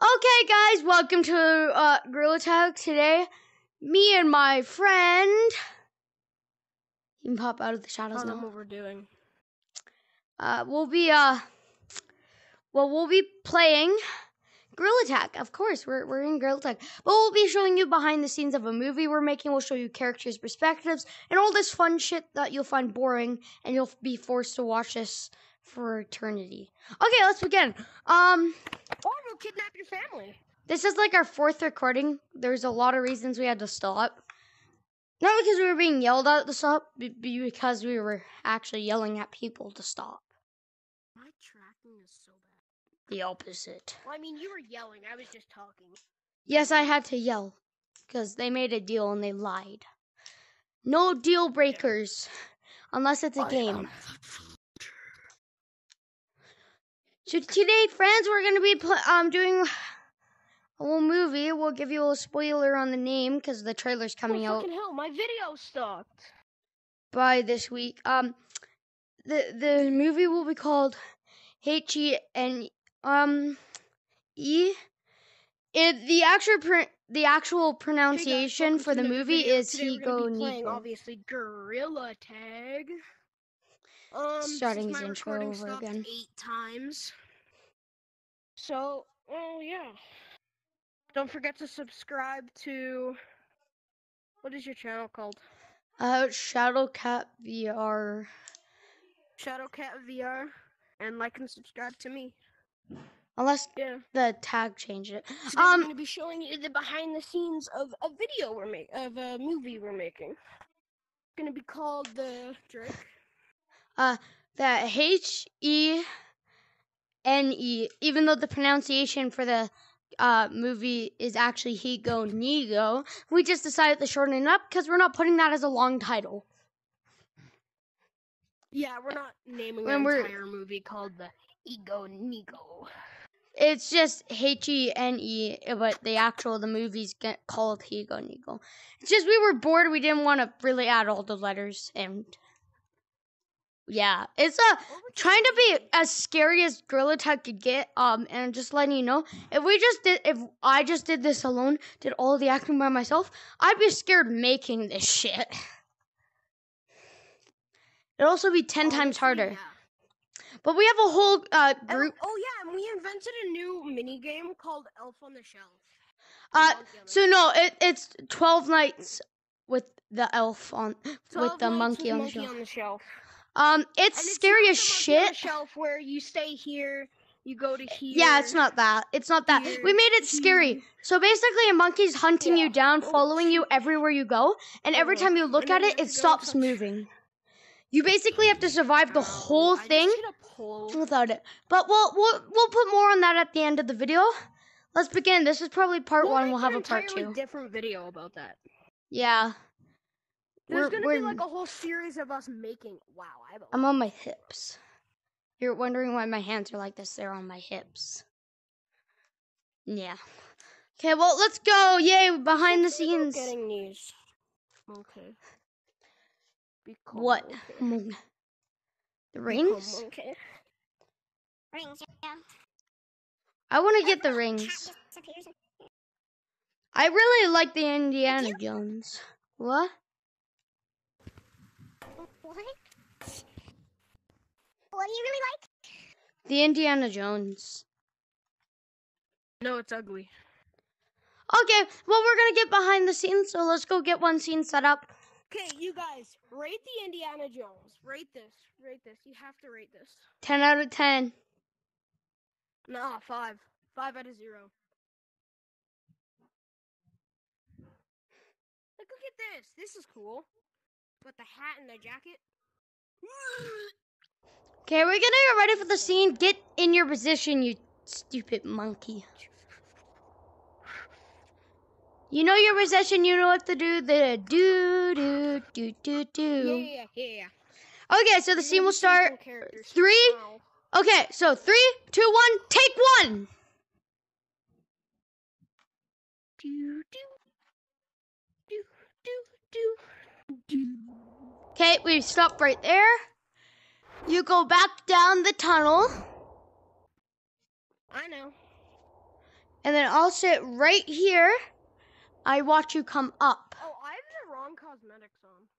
Okay, guys, welcome to uh, Gorilla Tag. Today, me and my friend. You can pop out of the I shadows don't know now. what we're doing. Uh, we'll be uh, well, we'll be playing Gorilla Tag. Of course, we're we're in Gorilla Tag, but we'll be showing you behind the scenes of a movie we're making. We'll show you characters' perspectives and all this fun shit that you'll find boring, and you'll be forced to watch this for eternity. Okay, let's begin. Um. Or we'll kidnap your family. This is like our fourth recording. There's a lot of reasons we had to stop. Not because we were being yelled at to stop, b- b- because we were actually yelling at people to stop. My tracking is so bad. The opposite. Well, I mean, you were yelling. I was just talking. Yes, I had to yell because they made a deal and they lied. No deal breakers unless it's a game. So today, friends, we're gonna be pl- um doing a little movie. We'll give you a little spoiler on the name because the trailer's coming oh, out. hell, my video stopped. by this week. Um, the the movie will be called H E N um E. It the actual pr- the actual pronunciation Hey guys, for the movie video. is Today Higo Nico. Obviously, Gorilla Tag. Um, Starting his intro over again. Eight times. So, well, yeah. Don't forget to subscribe to. What is your channel called? Uh, Shadowcat VR. Shadowcat VR, and like and subscribe to me. Unless Yeah. the tag changed it. We're Um, going to be showing you the behind the scenes of a video we're making, of a movie we're making. It's going to be called the Drake. uh, the H E N E, even though the pronunciation for the uh, movie is actually Higo Nigo, we just decided to shorten it up because we're not putting that as a long title. Yeah, we're not naming When an we're- entire movie called the Ego Nigo. It's just H E N E, but the actual the movies get called Higo Nigo. It's just we were bored. We didn't want to really add all the letters, and yeah, it's a trying to be as scary as Gorilla Tag could get. Um, and just letting you know, if we just did, if I just did this alone, did all the acting by myself, I'd be scared making this shit. It'd also be ten times harder. yeah. But we have a whole uh, group. oh yeah, and we invented a new mini game called Elf on the Shelf. Uh, Monkey on the so no, it, it's twelve nights with the elf on, with the monkey on the monkey on the shelf. Um, it's it's scary as the monkey on shit. shelf where you stay here, you go to here. Yeah, it's not that. It's not that. here, We made it scary. here. So basically, a monkey's hunting you down, following you everywhere you go, and every Uh-huh. time you look at it, it stops moving. You basically have to survive the whole thing hit a pole. without it. But we'll we'll we'll put more on that at the end of the video. Let's begin. This is probably part We'll one. We'll have a part two. different video about that. Yeah. There's We're- gonna we're- be like a whole series of us making. Wow, I have a I'm on my hips. You're wondering why my hands are like this. They're on my hips. Yeah. Okay, well, let's go. Yay, behind the scenes. Getting news. Okay. Become What? okay. The rings? okay. Rings, yeah. I want to get the rings. I really like the Indiana Jones. What? What? What do you really like? The Indiana Jones. No, it's ugly. Okay, well, we're going to get behind the scenes, so let's go get one scene set up. Okay, you guys, rate the Indiana Jones. Rate this. Rate this. You have to rate this. 10 out of 10. Nah, five. Five out of zero. Like, look at this. This is cool. With the hat and the jacket. Okay, we're going to get ready for the scene. Get in your position, you stupid monkey. You know your position, you know what to do. The do, do, do, do, do. yeah, yeah, yeah. Okay, so the scene will start. Three. Okay, so three, two, one, take one. Do, do, do, do, do. Okay, we stop right there. You go back down the tunnel. I know. And then I'll sit right here. I watch you come up. Oh, I have the wrong cosmetics on.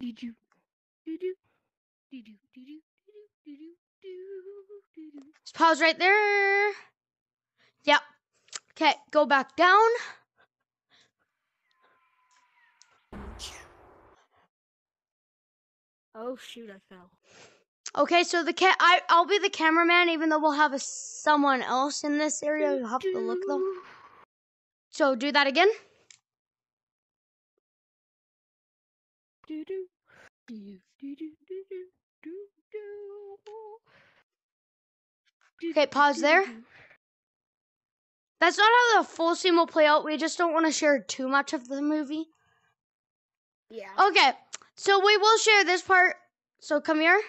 Did you? Did you? Did you? Did you? Did you? Did you? Just pause right there. Yep. Okay, go back down. Oh shoot! I fell. Okay, so the cat I I'll be the cameraman even though we'll have a, someone else in this area. You'll have to look though. So do that again. Okay, pause there. That's not how the full scene will play out. We just don't want to share too much of the movie. Yeah. Okay, so we will share this part. So come here.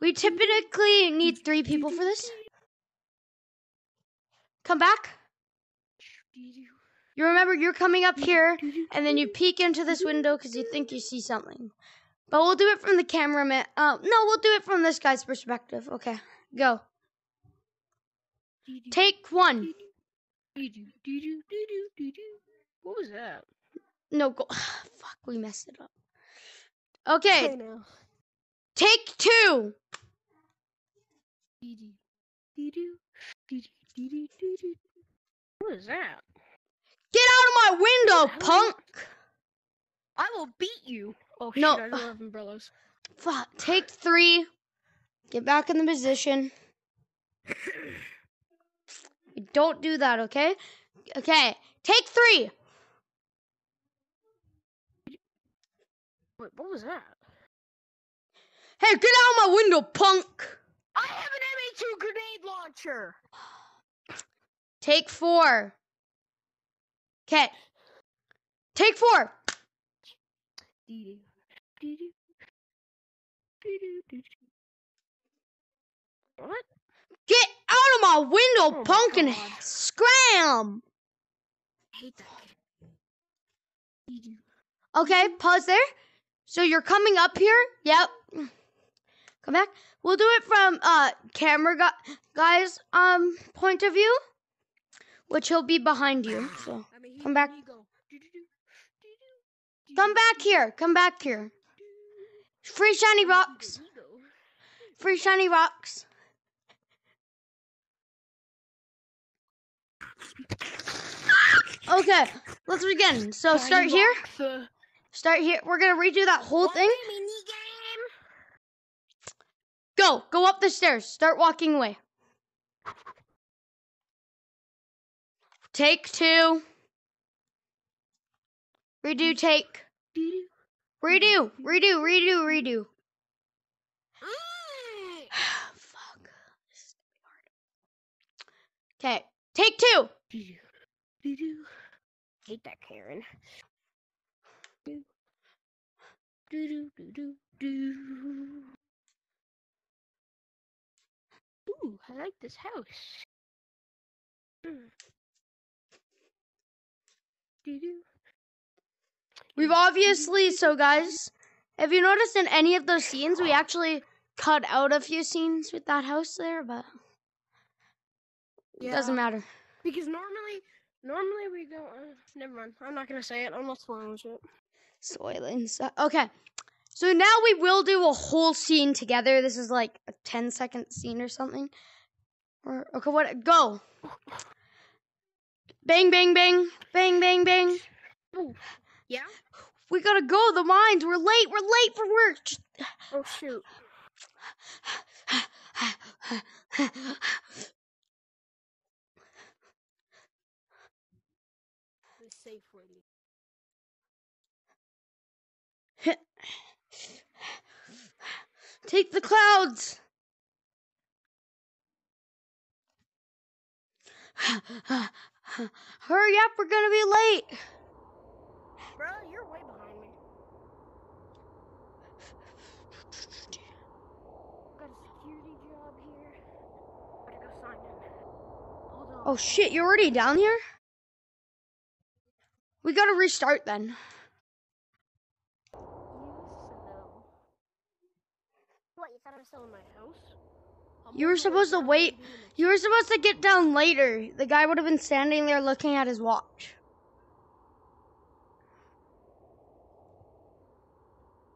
We typically need three people for this. Come back. You remember you're coming up here, and then you peek into this window because you think you see something. But we'll do it from the cameraman. Uh, no, we'll do it from this guy's perspective. Okay, go. Take one. What was that? No, go. Fuck, we messed it up. Okay, take two. What is that? Get out of my window, punk. I will beat you. Oh No. shit! I don't have umbrellas. Fuck. Take three. Get back in the position. Don't do that, okay? Okay. Take three. Wait, what was that? Hey, get out of my window, punk. I have an MA2 grenade launcher. Take four. Okay. Take four. What? Get out of my window, Oh my punk, and God. scram. I hate that kid. Okay, pause there. So you're coming up here? Yep. Come back. We'll do it from uh camera gu- guy's um point of view, which he'll be behind you. So Come back. Come back here. Come back here. Free shiny rocks. Free shiny rocks. Okay, let's begin. So start here. Start here. We're gonna redo that whole thing. Go. Go up the stairs. Start walking away. Take two. Redo take. Redo. Redo. Redo. Redo. Fuck. This is hard. Okay. Take two. Hate that Karen. Ooh, I like this house. Hmm. We've obviously, so guys, have you noticed in any of those scenes, we actually cut out a few scenes with that house there, but it doesn't matter. Because normally, normally we go. Uh, never mind. I'm not gonna say it. I'm not spoiling shit. Spoiling stuff. Okay. So now we will do a whole scene together. This is like a 10 second scene or something. Or, okay, what? Go. Bang, bang, bang. Bang, bang, bang. Ooh. Yeah. We gotta go. The mines. We're late. We're late for work. Oh shoot. The safe. Take the clouds. Hurry up, we're gonna be late. Bro, you're way behind me. Got a security job here. Better go sign in. Oh shit, you're already down here? We gotta restart then. What, you thought I was still in my house? You were all the way supposed to wait. here doing it. You were supposed to get down later. The guy would have been standing there looking at his watch.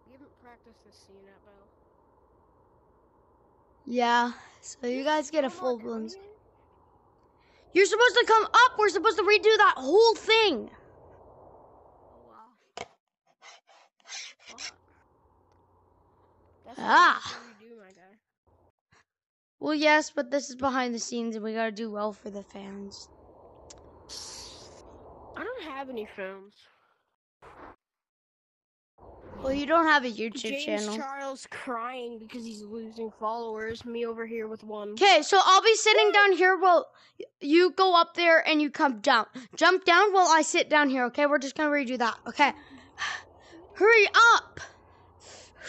You haven't practiced this scene at Bell. Yeah, so you guys get a full blown. You're supposed to come up. We're supposed to redo that whole thing. Oh wow. That's Ah. what you do, my guy. Well, yes, but this is behind the scenes, and we gotta do well for the fans. I don't have any films. Well, you don't have a YouTube James channel. Charles crying because he's losing followers. Me over here with one. Okay, so I'll be sitting down here while you go up there and you come down. Jump down while I sit down here, okay? We're just gonna redo that, okay? Hurry up!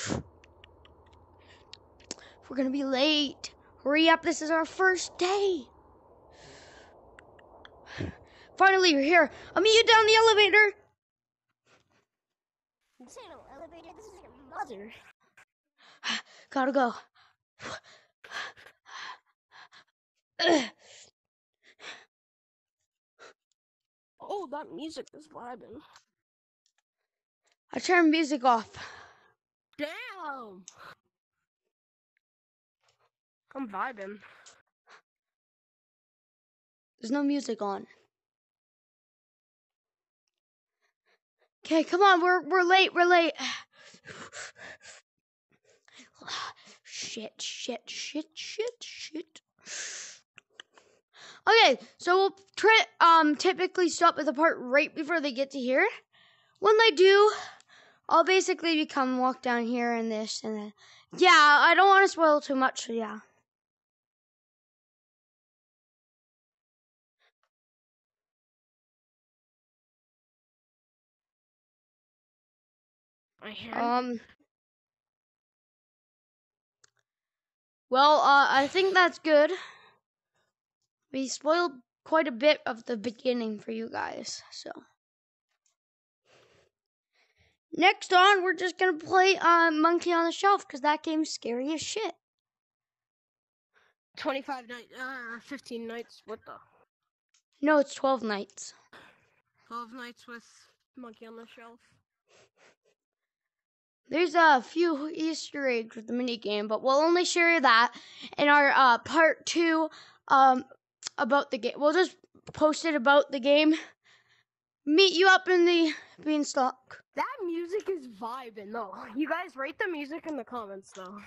We're gonna be late. Hurry up, this is our first day. Finally, you're here. I'll meet you down the elevator. This ain't no elevator, this is your mother. Gotta go. Oh, that music is vibing. I turned music off. Damn. I'm vibing. There's no music on. Okay, come on, we're we're late, we're late. shit, shit, shit, shit, shit. Okay, so we'll tri- um typically stop at the part right before they get to here. When they do, I'll basically become walk down here and this and then. Yeah, I don't want to spoil too much, so yeah. Um. Well, uh, I think that's good. We spoiled quite a bit of the beginning for you guys, so. Next on, we're just gonna play uh, Monkey on the Shelf because that game's scary as shit. 25 nights, uh, 15 nights, what the? No, it's 12 nights. 12 nights with Monkey on the Shelf. There's a few Easter eggs with the mini game, but we'll only share that in our uh, part two um, about the game. We'll just post it about the game. Meet you up in the beanstalk. That music is vibing, though. You guys rate the music in the comments, though.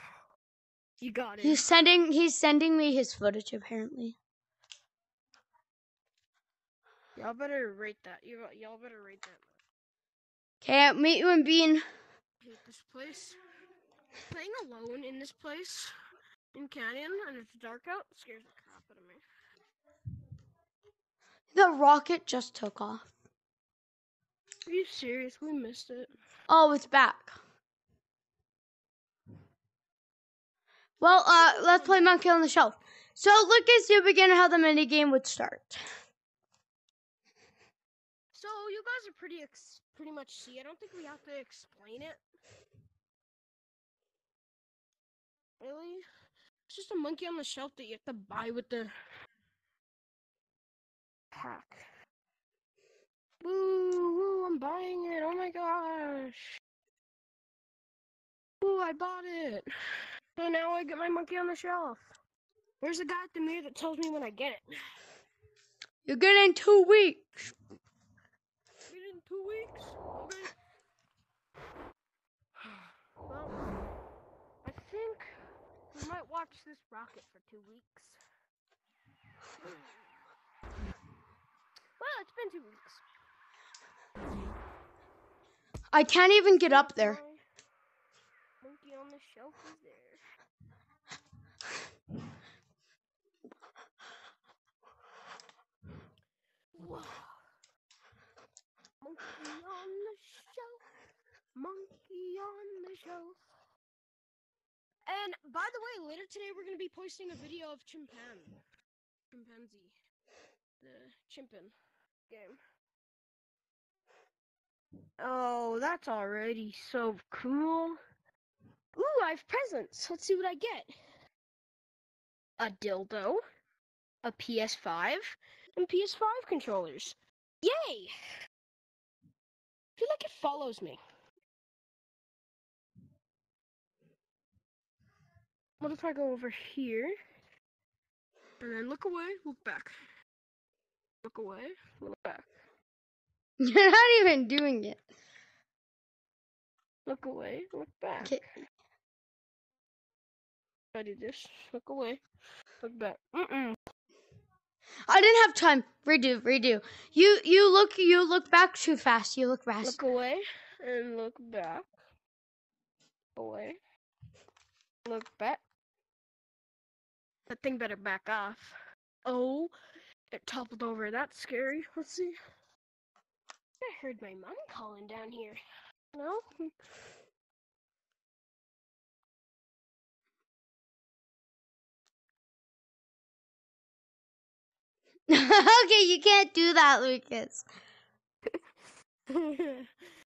You got it. He's sending. He's sending me his footage apparently. Y'all better rate that. Y'all better rate that. Okay, I'll meet you in Bean. Hate this place. Playing alone in this place in Canyon and it's dark out scares the crap out of me. The rocket just took off. Are you serious? We missed it. Oh, it's back. Well, uh, let's play Monkey on the Shelf. So, look at the beginning how the mini game would start. So you guys are pretty ex- pretty much see. I don't think we have to explain it. Really? It's just a monkey on the shelf that you have to buy with the pack. Woo, woo, I'm buying it. Oh my gosh. Ooh, I bought it. So now I get my monkey on the shelf. Where's the guy at the mirror that tells me when I get it? You're getting two weeks. Get it in two weeks. Okay. Well, I think we might watch this rocket for two weeks. Well, it's been two weeks. I can't even get up there. Monkey on the shelf is there. Whoa. Monkey on the shelf. Monkey on the shelf. And by the way, later today we're gonna be posting a video of chimpan. Chimpanzee. the Chimpin game. Oh, that's already so cool. Ooh, I have presents. Let's see what I get. A dildo, a PS5, and PS5 controllers. Yay! I feel like it follows me. What if I go over here? And then look away, look back. Look away, look back. You're not even doing it. Look away, look back. Okay. I do this. Look away, look back. Mm-mm. I didn't have time. Redo, redo. You you look you look back too fast. You look fast. Look away and look back. Away. Look back. That thing better back off. Oh, it toppled over. That's scary. Let's see. I heard my mom calling down here. No? okay, you can't do that, Lucas.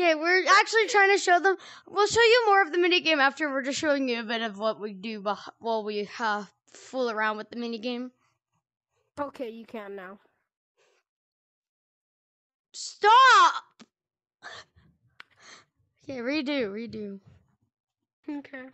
Yeah, we're actually trying to show them. We'll show you more of the mini game after. We're just showing you a bit of what we do while we uh, fool around with the mini game. okay, you can now. Stop. Okay, redo, redo. Okay.